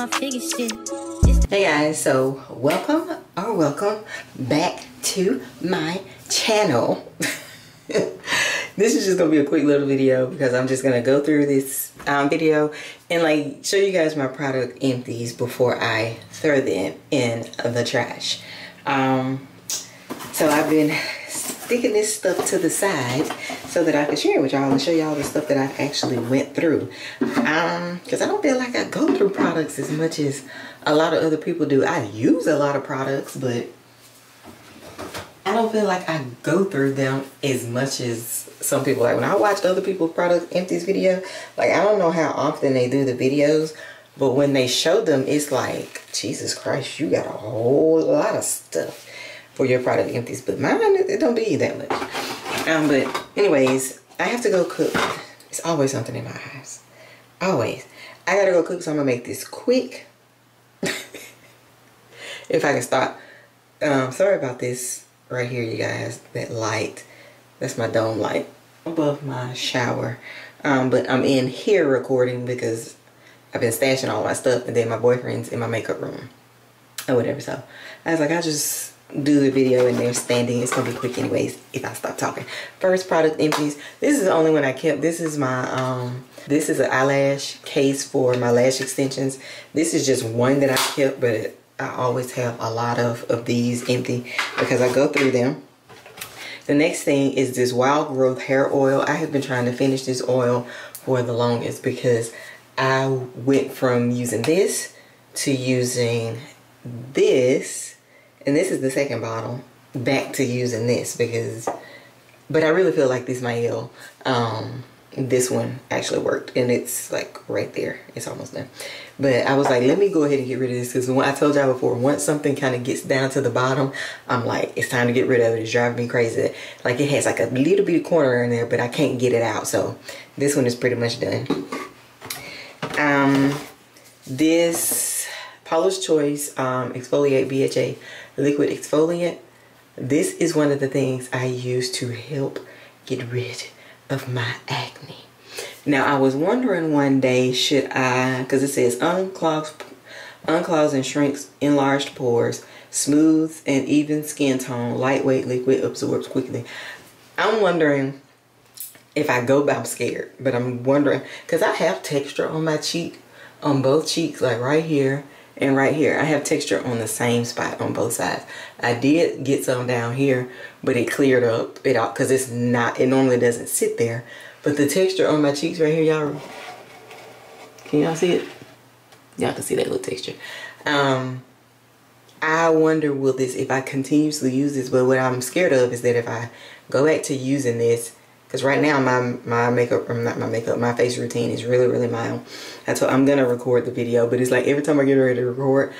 my figure shit. Hey guys, so welcome or welcome back to my channel. this is just gonna be a quick little video because I'm just gonna go through this um, video and like show you guys my product empties before I throw them in the trash. Um, so I've been sticking this stuff to the side so that I can share it with y'all and show y'all the stuff that I actually went through. Um, cause I don't feel like I go through products as much as a lot of other people do. I use a lot of products, but I don't feel like I go through them as much as some people. Like when I watch other people's product empties video, like I don't know how often they do the videos, but when they show them, it's like, Jesus Christ, you got a whole lot of stuff for your product empties. But mine, it don't be that much. Um, but anyways, I have to go cook. It's always something in my house. Always. I gotta go cook, so I'm gonna make this quick. if I can stop. Um, sorry about this right here, you guys. That light. That's my dome light above my shower. Um, but I'm in here recording because I've been stashing all my stuff and then my boyfriend's in my makeup room or whatever. So I was like, I just do the video and they're standing. It's gonna be quick anyways if I stop talking. First product empties. This is the only one I kept. This is my, um, this is an eyelash case for my lash extensions. This is just one that I kept, but I always have a lot of, of these empty because I go through them. The next thing is this Wild Growth Hair Oil. I have been trying to finish this oil for the longest because I went from using this to using this, and this is the second bottle, back to using this because, but I really feel like this Mielle, um, this one actually worked and it's like right there. It's almost done. But I was like, let me go ahead and get rid of this because I told y'all before, once something kind of gets down to the bottom, I'm like, it's time to get rid of it. It's driving me crazy. Like it has like a little bit of corner in there, but I can't get it out. So this one is pretty much done. Um, this Paula's Choice um, Exfoliate BHA Liquid Exfoliant. This is one of the things I use to help get rid of my acne. Now I was wondering one day should I, because it says unclogs, unclogs and shrinks enlarged pores, smooths and even skin tone, lightweight liquid absorbs quickly. I'm wondering if I go, I'm scared, but I'm wondering, because I have texture on my cheek, on both cheeks, like right here and right here. I have texture on the same spot on both sides. I did get some down here, but it cleared up it out because it's not, it normally doesn't sit there. But the texture on my cheeks right here, y'all, can y'all see it? Y'all can see that little texture. Um, I wonder will this, if I continuously use this, but what I'm scared of is that if I go back to using this, because right now my my makeup, or not my makeup, my face routine is really, really mild. That's what I'm to record the video. But it's like every time I get ready to record,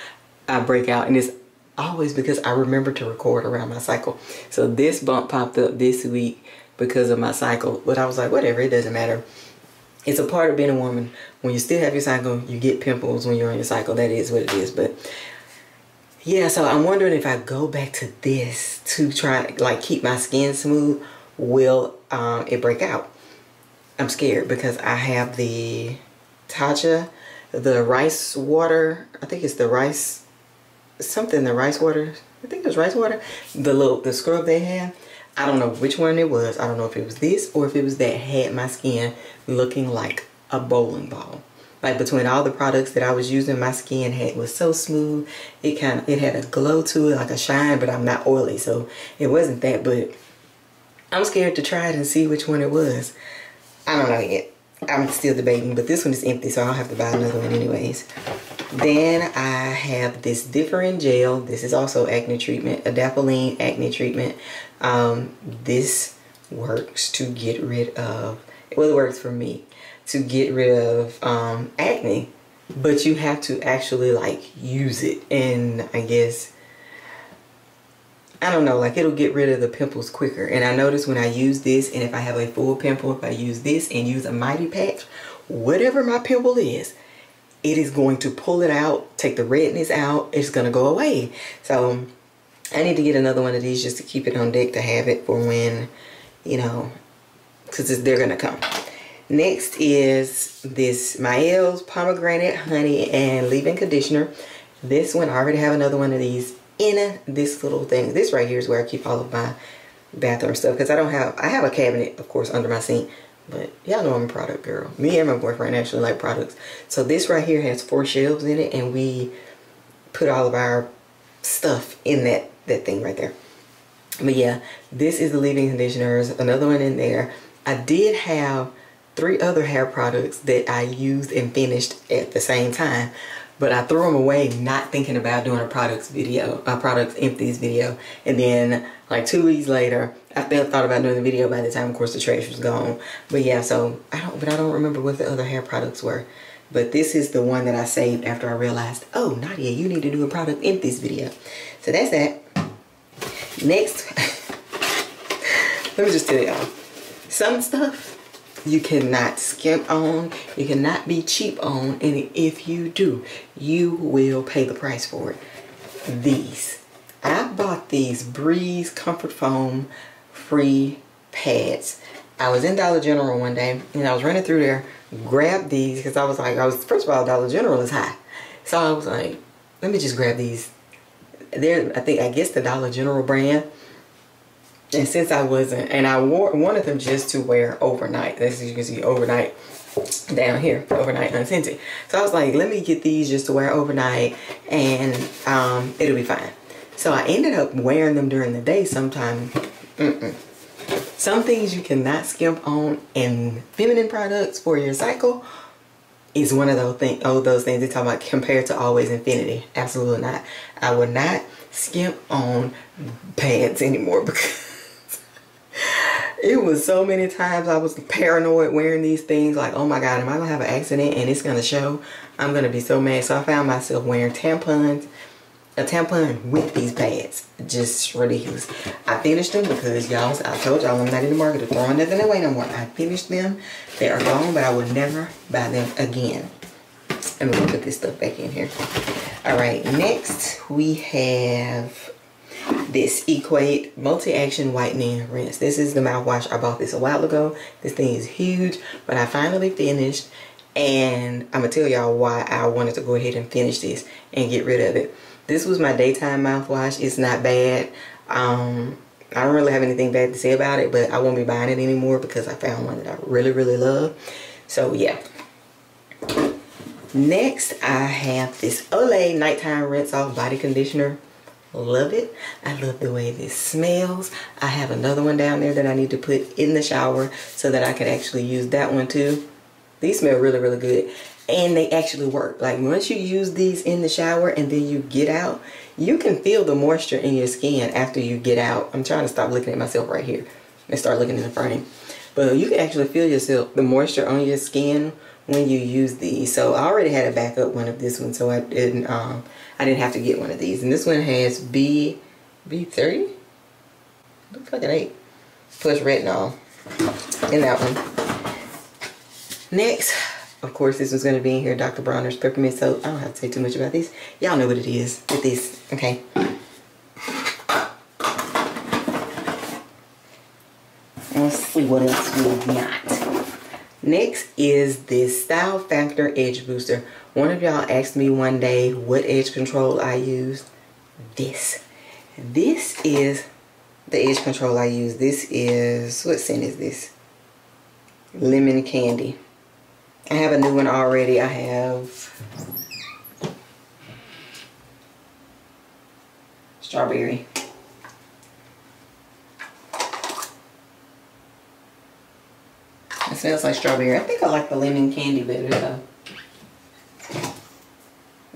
I break out. And it's always because I remember to record around my cycle. So this bump popped up this week because of my cycle. But I was like, whatever, it doesn't matter. It's a part of being a woman. When you still have your cycle, you get pimples when you're on your cycle. That is what it is. But yeah, so I'm wondering if I go back to this to try like keep my skin smooth, will um, it break out? I'm scared because I have the Tatcha, the rice water. I think it's the rice, something, the rice water. I think it was rice water. The little, the scrub they had. I don't know which one it was. I don't know if it was this or if it was that had my skin looking like a bowling ball. Like between all the products that I was using, my skin had was so smooth. It kind of, it had a glow to it, like a shine, but I'm not oily. So it wasn't that, but I'm scared to try it and see which one it was. I don't know yet. I'm still debating, but this one is empty, so I'll have to buy another one anyways. Then I have this Differin gel. This is also acne treatment, adapalene acne treatment. Um, this works to get rid of, well, it works for me, to get rid of um, acne. But you have to actually like use it. And I guess I don't know, like it'll get rid of the pimples quicker. And I notice when I use this, and if I have a full pimple, if I use this and use a Mighty Patch, whatever my pimple is, it is going to pull it out, take the redness out, it's gonna go away. So I need to get another one of these just to keep it on deck to have it for when, you know, because they're gonna come. Next is this Mielle Pomegranate Honey and Leave-In Conditioner. This one, I already have another one of these in this little thing. This right here is where I keep all of my bathroom stuff because I don't have, I have a cabinet, of course, under my sink. But y'all know I'm a product girl. Me and my boyfriend actually like products. So this right here has four shelves in it and we put all of our stuff in that, that thing right there. But yeah, this is the leave-in conditioners. Another one in there. I did have three other hair products that I used and finished at the same time. But I threw them away not thinking about doing a products video, a products empties video. And then like two weeks later, I still thought about doing the video by the time of course the trash was gone. But yeah, so I don't but I don't remember what the other hair products were. But this is the one that I saved after I realized, oh Nidiya, you need to do a product empties video. So that's that. Next, let me just tell y'all. Some stuff you cannot skimp on, you cannot be cheap on, and if you do, you will pay the price for it. These. I bought these Breeze Comfort Foam free pads. I was in Dollar General one day and I was running through there, grabbed these because I was like, I was first of all, Dollar General is high. So I was like, let me just grab these. They're, I think, I guess the Dollar General brand. And since I wasn't, and I wore, wanted them just to wear overnight. This As you can see, overnight down here, overnight unscented. So I was like, let me get these just to wear overnight and um, it'll be fine. So I ended up wearing them during the day sometime. Mm -mm. Some things you cannot skimp on in feminine products for your cycle is one of those things, oh, those things they talk about compared to always infinity. Absolutely not. I would not skimp on pads anymore because it was so many times I was paranoid wearing these things like oh my god am I gonna have an accident and it's gonna show? I'm gonna be so mad. So I found myself wearing tampons a tampon with these pads. Just ridiculous. I finished them because y'all I told y'all I'm not in the market of throwing nothing away no more. I finished them. They are gone but I will never buy them again. I'm gonna put this stuff back in here. All right next we have this Equate Multi-Action Whitening Rinse. This is the mouthwash. I bought this a while ago. This thing is huge, but I finally finished. And I'm going to tell y'all why I wanted to go ahead and finish this and get rid of it. This was my daytime mouthwash. It's not bad. Um, I don't really have anything bad to say about it, but I won't be buying it anymore because I found one that I really, really love. So, yeah. Next, I have this Olay Nighttime Rinse Off Body Conditioner love it. I love the way this smells. I have another one down there that i need to put in the shower so that i can actually use that one too. These smell really really good. And they actually work. Like once you use these in the shower and then you get out you can feel the moisture in your skin after you get out. I'm trying to stop looking at myself right here and start looking in the frame. But you can actually feel yourself the moisture on your skin when you use these. So i already had a backup one of this one so i didn't um I didn't have to get one of these. And this one has B, B30? Looks like an 8. Plus retinol in that one. Next, of course, this was going to be in here, Dr. Bronner's Peppermint Soap. I don't have to say too much about these. Y'all know what it is with this, okay? Let's see what else we got. Next is this Style Factor Edge Booster. One of y'all asked me one day what edge control I use. This. This is the edge control I use. This is, what scent is this? Lemon Candy. I have a new one already. I have strawberry. It smells like strawberry. I think I like the lemon candy better though.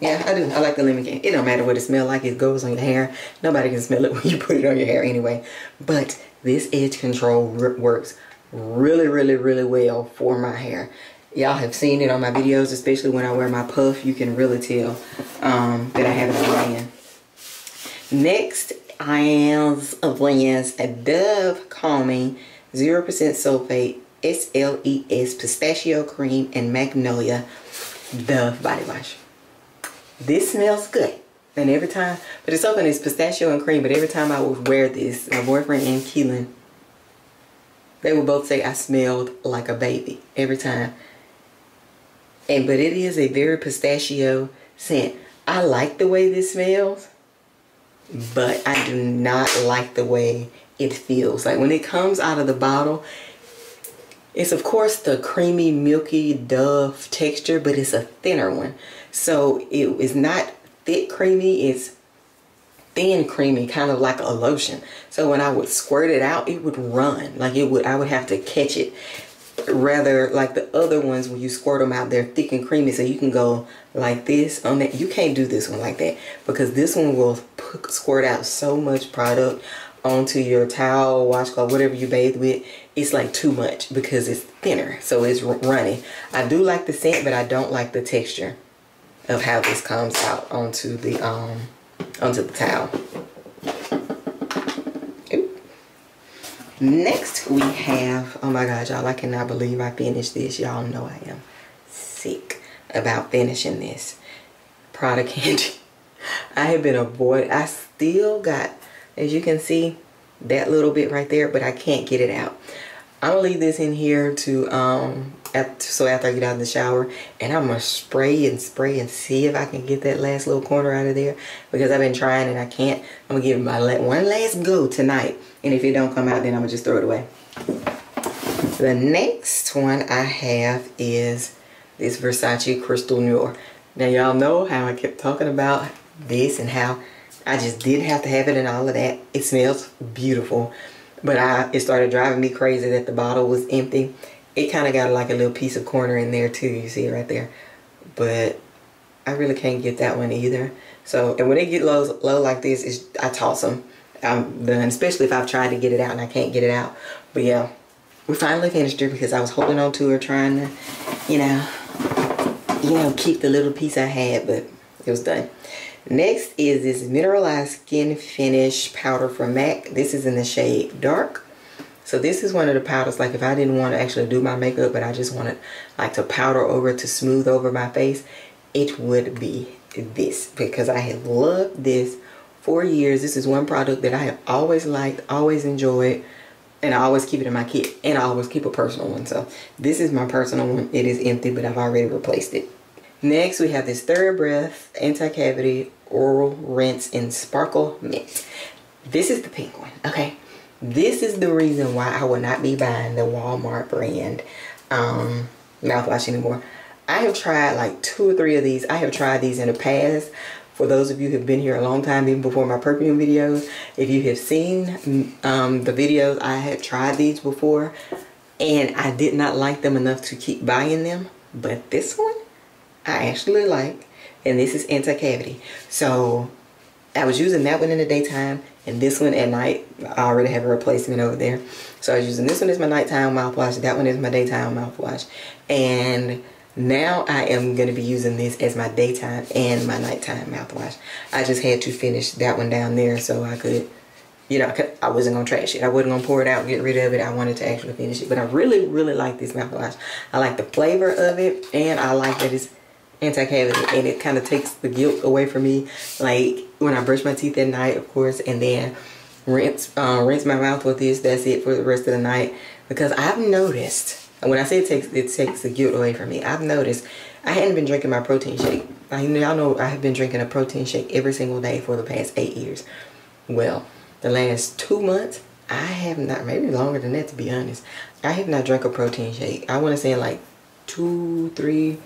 Yeah, I do. I like the lemon candy. It don't matter what it smells like. It goes on your hair. Nobody can smell it when you put it on your hair anyway. But this edge control works really, really, really well for my hair. Y'all have seen it on my videos, especially when I wear my puff. You can really tell um, that I have it on hand. Next, I am Avlia's Dove Calming 0% Sulfate SLES Pistachio Cream and Magnolia Dove Body Wash. This smells good. And every time, but it's open, it's pistachio and cream, but every time I would wear this, my boyfriend and Keelan, they would both say I smelled like a baby every time. And but it is a very pistachio scent. I like the way this smells, but I do not like the way it feels. Like when it comes out of the bottle, it's of course the creamy, milky Dove texture, but it's a thinner one. So it is not thick creamy, it's thin creamy, kind of like a lotion. So when I would squirt it out, it would run. Like it would, I would have to catch it. Rather like the other ones when you squirt them out, they're thick and creamy. So you can go like this on that. You can't do this one like that because this one will squirt out so much product onto your towel, washcloth, whatever you bathe with, it's like too much because it's thinner. So it's running. I do like the scent, but I don't like the texture of how this comes out onto the um onto the towel. Next we have, oh my God, y'all, I cannot believe I finished this. Y'all know I am sick about finishing this. Prada candy. I have been avoiding, I still got as you can see that little bit right there but I can't get it out I'm gonna leave this in here to um so after I get out of the shower and I'm gonna spray and spray and see if I can get that last little corner out of there because I've been trying and I can't I'm gonna give it my one last go tonight and if it don't come out then I'm gonna just throw it away the next one I have is this Versace Crystal Noir now y'all know how I kept talking about this and how I just did have to have it and all of that. It smells beautiful. But I it started driving me crazy that the bottle was empty. It kind of got like a little piece of corner in there too. You see it right there. But I really can't get that one either. So, and when they get low, low like this, it's, I toss them. I'm done, especially if I've tried to get it out and I can't get it out. But yeah, we finally finished her because I was holding on to her trying to, you know, you know, keep the little piece I had, but it was done. Next is this Mineralized Skin Finish Powder from MAC. This is in the shade Dark. So this is one of the powders, like if I didn't want to actually do my makeup, but I just wanted like to powder over to smooth over my face, it would be this because I have loved this for years. This is one product that I have always liked, always enjoyed, and I always keep it in my kit, and I always keep a personal one. So this is my personal one. It is empty, but I've already replaced it. Next, we have this TheraBreath Anti-Cavity Oral Rinse in Sparkle Mint. This is the pink one, okay? This is the reason why I will not be buying the Walmart brand um, mouthwash anymore. I have tried like two or three of these. I have tried these in the past. For those of you who have been here a long time, even before my perfume videos, if you have seen um, the videos, I had tried these before and I did not like them enough to keep buying them. But this one, I actually like. And this is anti-cavity. So I was using that one in the daytime and this one at night. I already have a replacement over there. So I was using this one as my nighttime mouthwash. That one is my daytime mouthwash. And now I am going to be using this as my daytime and my nighttime mouthwash. I just had to finish that one down there so I could, you know, I wasn't going to trash it. I wasn't going to pour it out get rid of it. I wanted to actually finish it. But I really, really like this mouthwash. I like the flavor of it and I like that it's anti-cavity and it kind of takes the guilt away from me. Like when I brush my teeth at night of course and then rinse uh, rinse my mouth with this that's it for the rest of the night. Because I've noticed and when I say it takes it takes the guilt away from me I've noticed I hadn't been drinking my protein shake. I y'all know I have been drinking a protein shake every single day for the past eight years. Well the last two months I have not maybe longer than that to be honest. I have not drank a protein shake. I want to say like two three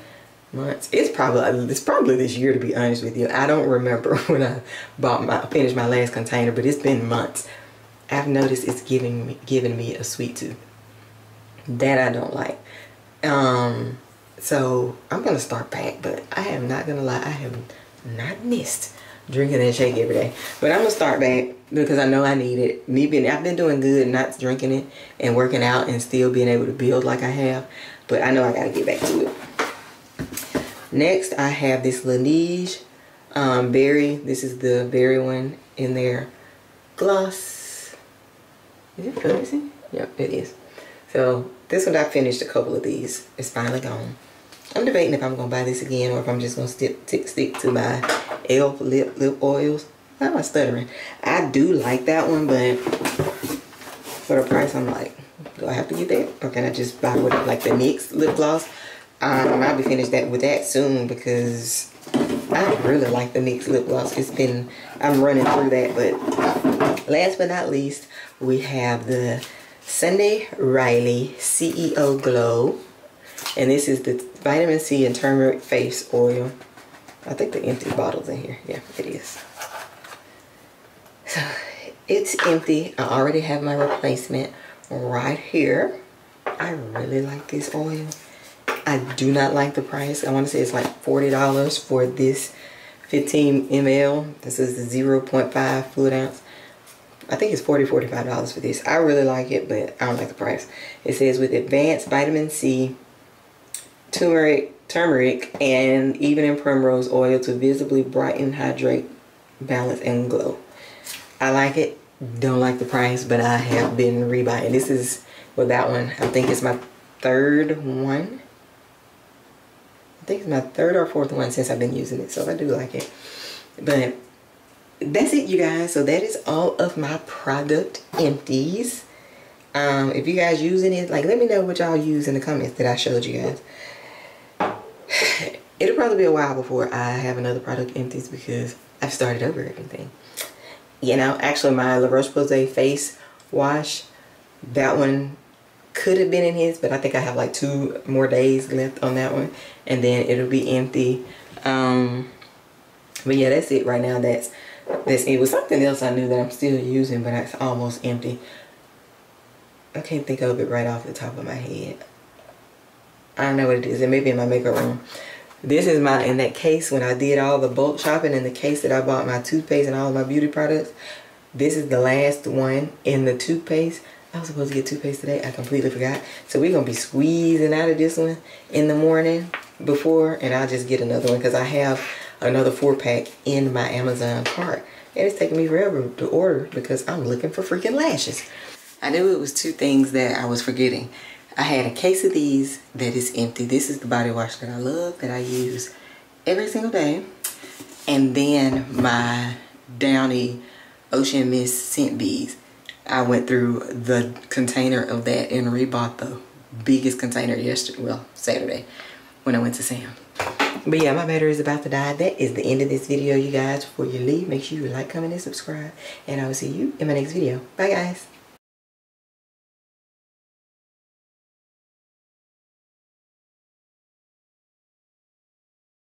months. It's probably it's probably this year to be honest with you. I don't remember when I bought my finished my last container, but it's been months. I've noticed it's giving me giving me a sweet tooth. That I don't like. Um so I'm gonna start back, but I am not gonna lie, I have not missed drinking that shake every day. But I'm gonna start back because I know I need it. Me being I've been doing good not drinking it and working out and still being able to build like I have. But I know I gotta get back to it. Next, I have this Laneige um, berry. This is the berry one in there. Gloss. Is it focusing? Yep, it is. So this one I finished a couple of these. It's finally gone. I'm debating if I'm gonna buy this again or if I'm just gonna stick stick, stick to my elf lip lip oils. Why am I stuttering? I do like that one, but for the price, I'm like, Do I have to get that? Or can I just buy what, like the NYX lip gloss? Um, I'll be finished that with that soon because I really like the NYX lip gloss. It's been, I'm running through that. But last but not least, we have the Sunday Riley CEO Glow. And this is the vitamin C and turmeric face oil. I think the empty bottle's in here. Yeah, it is. So it's empty. I already have my replacement right here. I really like this oil. I do not like the price. I want to say it's like $40 for this 15 ml. This is the 0.5 fluid ounce. I think it's $40, $45 for this. I really like it, but I don't like the price. It says with advanced vitamin C, turmeric, turmeric, and evening primrose oil to visibly brighten, hydrate, balance, and glow. I like it. Don't like the price, but I have been rebuying. This is with that one. I think it's my third one. Think it's my third or fourth one since I've been using it. So I do like it. But that's it, you guys. So that is all of my product empties. Um, if you guys using it, like let me know what y'all use in the comments that I showed you guys. It'll probably be a while before I have another product empties because I've started over everything you know actually my La Roche-Posay face wash that one could have been in his but I think I have like two more days left on that one and then it'll be empty. Um but yeah that's it right now. That's that's it. Was something else I knew that I'm still using but it's almost empty. I can't think of it right off the top of my head. I don't know what it is. It may be in my makeup room. This is my, in that case when I did all the bulk shopping in the case that I bought my toothpaste and all my beauty products. This is the last one in the toothpaste. I was supposed to get toothpaste today. I completely forgot. So we're going to be squeezing out of this one in the morning before. And I'll just get another one because I have another four pack in my Amazon cart. And it's taking me forever to order because I'm looking for freaking lashes. I knew it was two things that I was forgetting. I had a case of these that is empty. This is the body wash that I love, that I use every single day. And then my Downy Ocean Mist Scent Beads. I went through the container of that and rebought the biggest container yesterday, well, Saturday, when I went to Sam. But yeah, my battery is about to die. That is the end of this video, you guys. Before you leave, make sure you like, comment, and subscribe. And I will see you in my next video. Bye, guys.